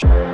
Sure.